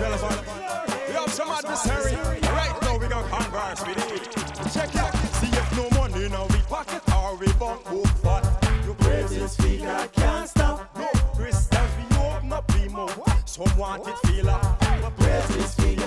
relevant. We have some adversary. Right now we got converse with it. Check it. See if no money now we pocket or we bunk book fat. Your praises fe God can't stop. No Christians we open up we move. Some want it feel up. But praises fe God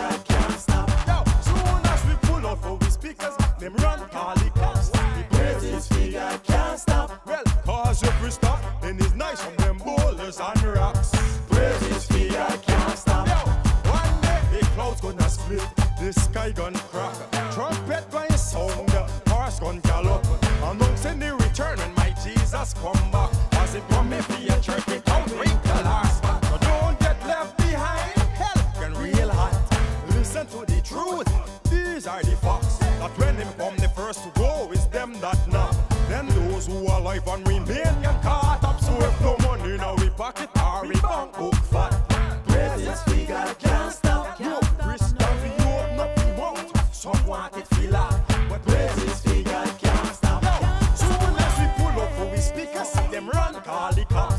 Then those who are alive and remain get caught up. So if no money now we pocket or we bank book fat. Praises fe God can't stop. No Christian we open up the mouth. Some want it feel. But praises fe God can't stop. Soon as we pull up we speakers, see them run call the cops.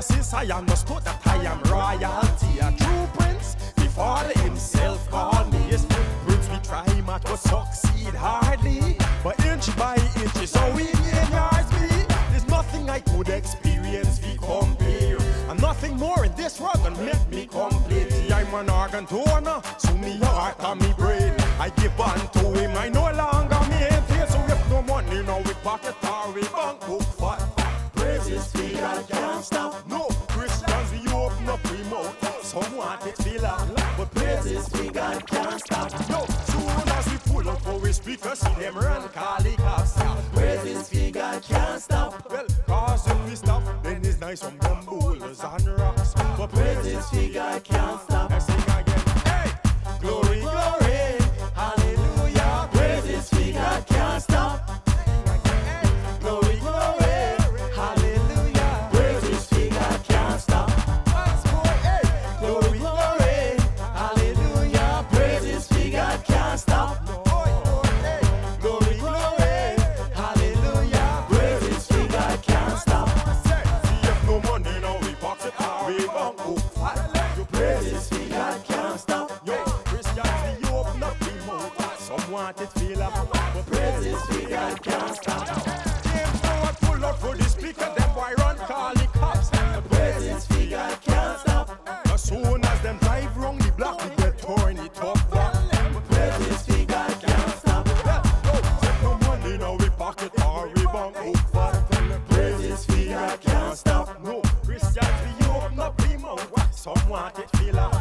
Since I understood that I am royalty, a true prince, Before himself called me. Yes, prince we try much but succeed hardly. But inch by inch so gain yards be. There's nothing I could experience we compare. And nothing more in this world can make me complete. I'm an organ donor, so me heart and me brain. I give unto Some want it feel up, but praises fe God can't stop. No, soon as we pull up for we speakers, see them run call the cops. Praises fe God can't stop. Well, cause if we stop, then it's nice from them boulders and rocks. But praises fe God can't stop. Your praises fe God can't stop. Yo, Christians, we open up the mouth. Some want it feel up, but praises fe God can't stop. Them forward pull up for the speaker, want it feel up.